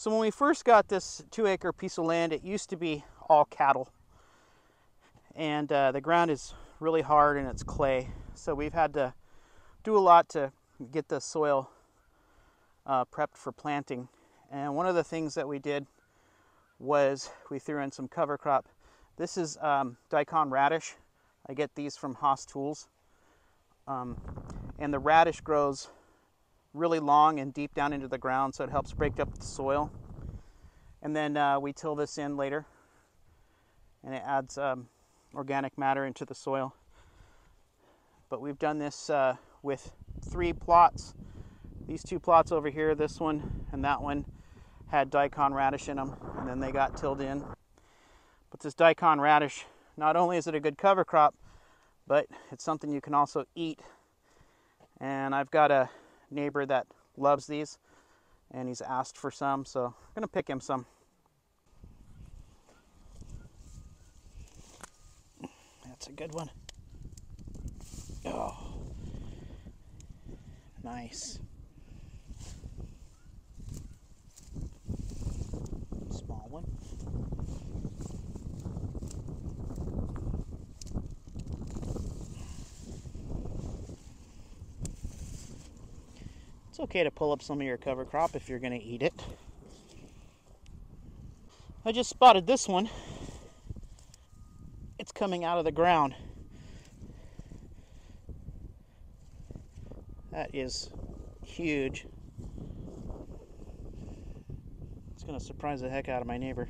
So when we first got this two acre piece of land, it used to be all cattle. And uh, the ground is really hard and it's clay. So we've had to do a lot to get the soil uh, prepped for planting. And one of the things that we did was we threw in some cover crop. This is um, daikon radish. I get these from Hoss Tools. Um, and the radish grows really long and deep down into the ground, so it helps break up the soil. And then uh, we till this in later, and it adds um, organic matter into the soil. But we've done this uh, with three plots. These two plots over here, this one and that one, had daikon radish in them, and then they got tilled in. But this daikon radish, not only is it a good cover crop, but it's something you can also eat. And I've got a neighbor that loves these and he's asked for some, so I'm gonna pick him some. That's a good one. Oh, nice. Small one. It's okay to pull up some of your cover crop if you're going to eat it. I just spotted this one. It's coming out of the ground. That is huge. It's going to surprise the heck out of my neighbor.